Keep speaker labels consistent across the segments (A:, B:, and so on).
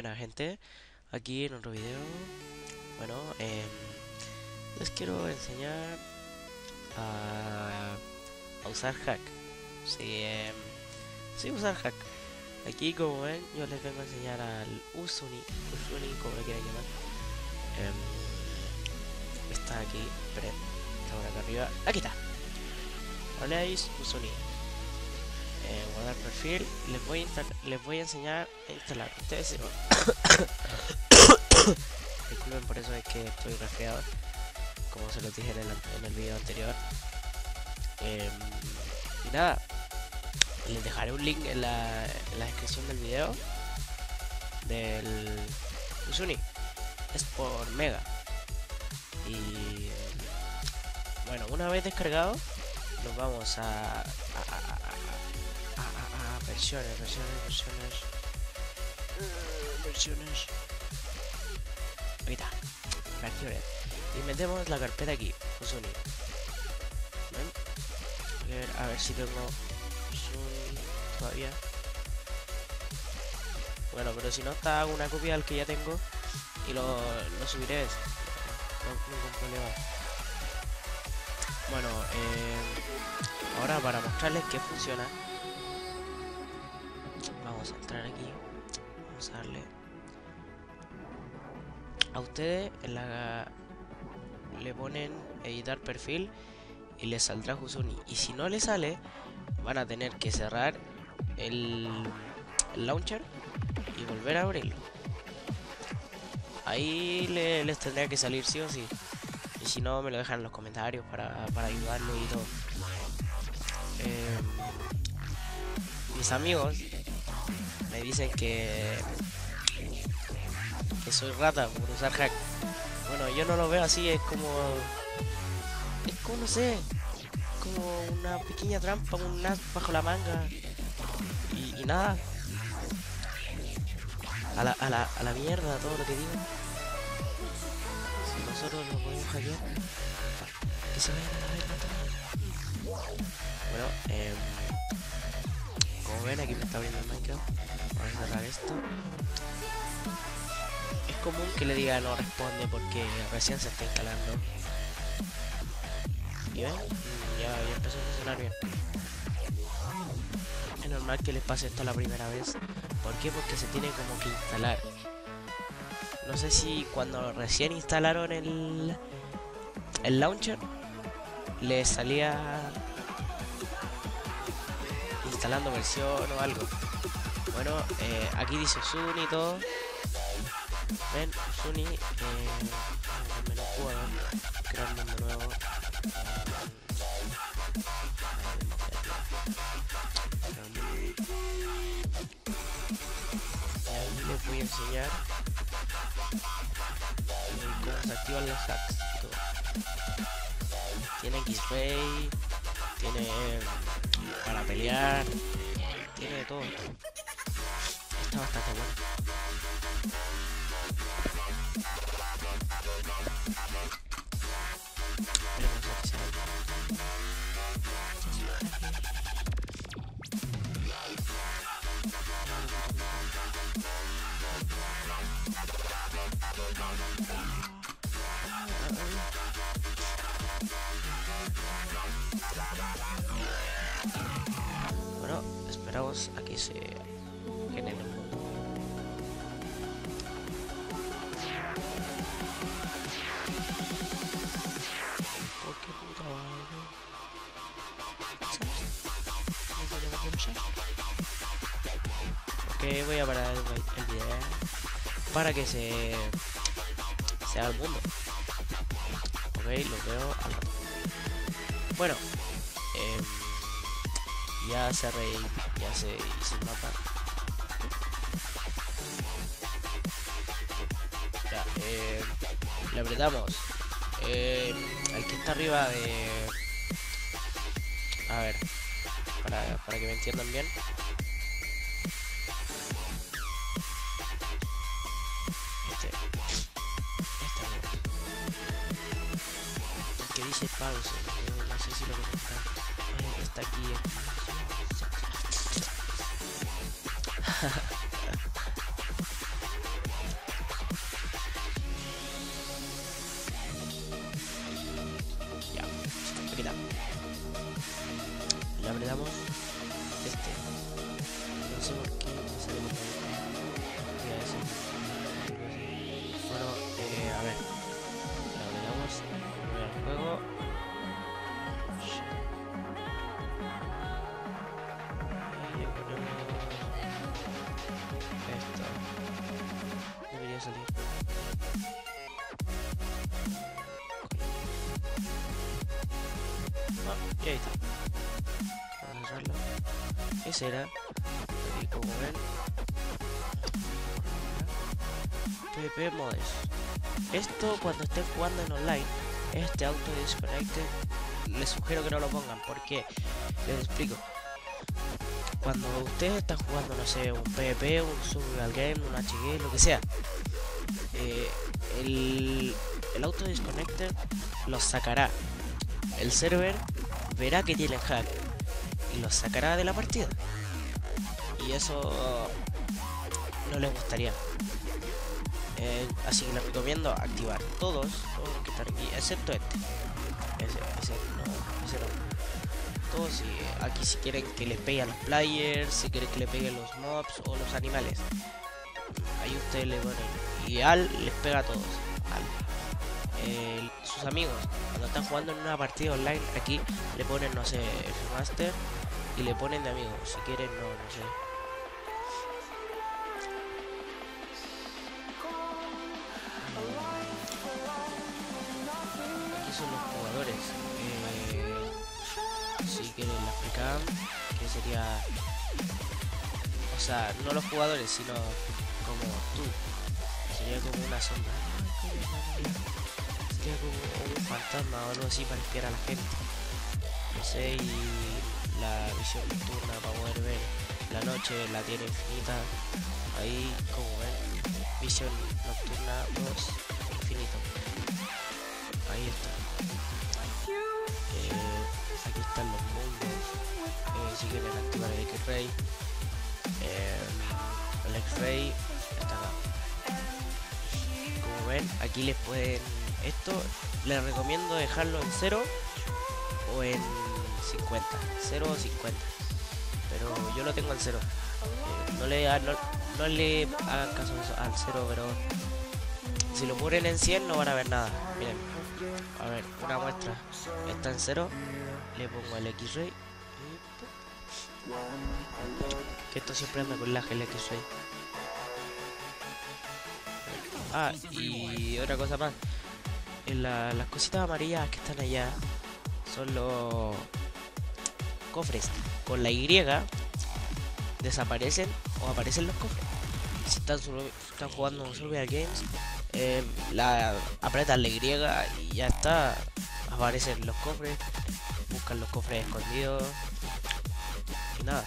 A: buena gente, aquí en otro video. Bueno, em, les quiero enseñar a, usar hack. Sí, em, sí, usar hack. Aquí como ven, yo les vengo a enseñar al Usuni, Usuni como lo quieran llamar. Em, está aquí, esperen, está por acá arriba. Aquí está. Oleáis Usuni eh, guardar perfil les voy a les voy a enseñar a instalar. Ustedes disculpen por eso es que estoy resfriado como se lo dije en el, en el video anterior. Em, y nada les dejaré un link en la, en la descripción del video del Usuni es por mega. Y bueno una vez descargado nos vamos a, versiones, versiones, versiones. Uh, versiones. Ahí. Versiones. Y metemos la carpeta aquí. Usuni. A ver, a ver si tengo todavía. Bueno, pero si no está una copia del que ya tengo y lo, lo subiré. No, ningún problema. Bueno, eh, ahora para mostrarles que funciona entrar aquí. Vamos a darle a ustedes la le ponen editar perfil y les saldrá Husuni y si no le sale van a tener que cerrar el, launcher y volver a abrirlo. Ahí les tendría que salir sí o sí. Y si no me lo dejan en los comentarios para, para ayudarlo y todo. Em, mis amigos me dicen que que soy rata por usar hack. Bueno, yo no lo veo así, es como es como no sé, como una pequeña trampa, un as bajo la manga y, nada. A la, a, la, a la mierda todo lo que digo. Si nosotros lo podemos hackear, que se vayan a la verga Bueno, eh, como ven aquí me está abriendo el Minecraft. Vamos a cerrar esto. Es común que le diga no responde porque recién se está instalando. ¿Y ven? Mm, ya, ya empezó a funcionar bien. Es normal que les pase esto la primera vez. ¿Por qué? Porque se tiene como que instalar. No sé si cuando recién instalaron el, el launcher le salía instalando versión o algo. Bueno, eh, aquí dice Suni y todo. Ven, Suni. Eh, el menú jugador. Crear mundo nuevo. Y ahí les voy a enseñar eh, cómo se activan los hacks. Tiene X-Ray, tiene para pelear, tiene de todo está bastante bueno. Bueno, esperamos a que se genere Ok, voy a parar el, video para que se, se haga el mundo. Ok, lo veo al. Bueno, ya cerré, ya se hizo el mapa. Ya, eh, le apretamos. Eh, el que está arriba de... A ver, para, para que me entiendan bien. Pause. No sé si lo está. Eh, está aquí. Ah, y ahí está. Vamos a cerrarlo. Ese era. Y como ven. PvP Modes. Esto cuando estén jugando en online, este auto disconnected, les sugiero que no lo pongan. porque Les explico. Cuando ustedes están jugando, no sé, un PvP, un survival game, un HG, lo que sea, eh, el, el auto disconnected los sacará. El server verá que tiene hack y los sacará de la partida. Y eso no les gustaría. Eh, así que les recomiendo activar todos, todos excepto este. Todos aquí si quieren que les pegue a los players, si quieren que le peguen los mobs o los animales. Ahí ustedes le ponen. Y Al les pega a todos. Sus amigos, cuando están jugando en una partida online, aquí le ponen, no sé, el master y le ponen de amigos. Si quieren, no, no sé. Aquí son los jugadores. Eh, si quieren la explican, que sería... O sea, no los jugadores, sino como tú. Sería como una sombra. Como un fantasma o algo así para espiar a la gente. No sé, y la visión nocturna para poder ver la noche la tiene infinita. Ahí, como ven, visión nocturna 2 infinito. Ahí está. Eh, aquí están los mundos. Eh, si quieren activar el X-Ray. Eh, el X-Ray está acá. Ven, aquí les pueden... Esto les recomiendo dejarlo en 0 o en 50. 0 o 50. Pero yo lo tengo en 0. Eh, no, le, no, no le hagan caso al 0, pero si lo ponen en 100 no van a ver nada. Miren, a ver, una muestra. Está en 0. Le pongo el X-Ray. Que esto siempre anda con el X-Ray. Ah, y otra cosa más. Las cositas amarillas que están allá son los cofres. Con la Y desaparecen o aparecen los cofres. Si están, están jugando Survival Games, eh, la apretan la Y y ya está. Aparecen los cofres, buscan los cofres escondidos. Y nada.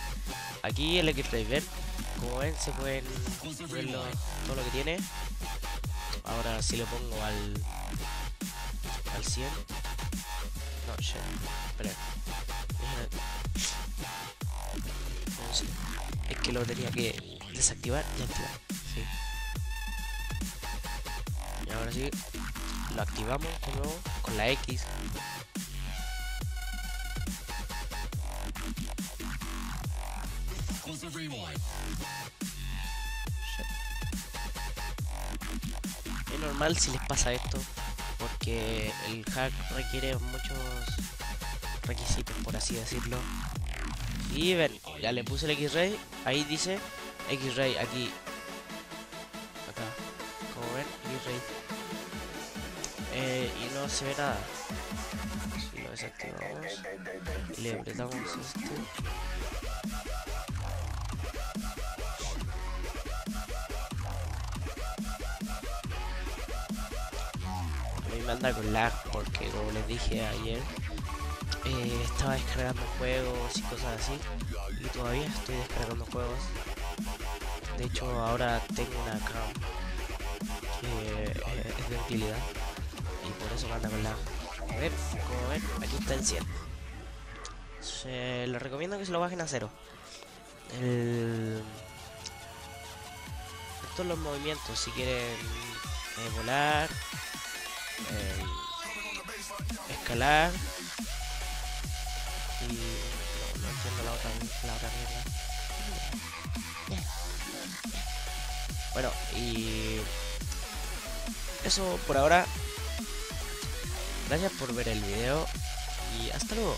A: Aquí el ven, como ven, se pueden ver todo lo que tiene. Ahora si lo pongo al al 100. No, shit. Espera. Es que lo tenía que desactivar y activar. Y ahora sí, lo activamos de nuevo con la X. Es normal si les pasa esto, porque el hack requiere muchos requisitos, por así decirlo. Y ven, ya le puse el X-Ray, ahí dice X-Ray aquí. Acá, como ven, X-Ray. Eh, y no se ve nada. Si lo desactivamos y le apretamos este. Me anda con lag porque como les dije ayer eh, estaba descargando juegos y cosas así y todavía estoy descargando juegos. De hecho ahora tengo una cam que eh, es de utilidad y por eso me anda con lag a ver, como ven, aquí está el 100 se les recomiendo que se lo bajen a cero. El... estos los movimientos si quieren eh, volar eh, escalar y no, entiendo la otra, la otra mierda. Bueno, y eso por ahora. Gracias por ver el video y hasta luego.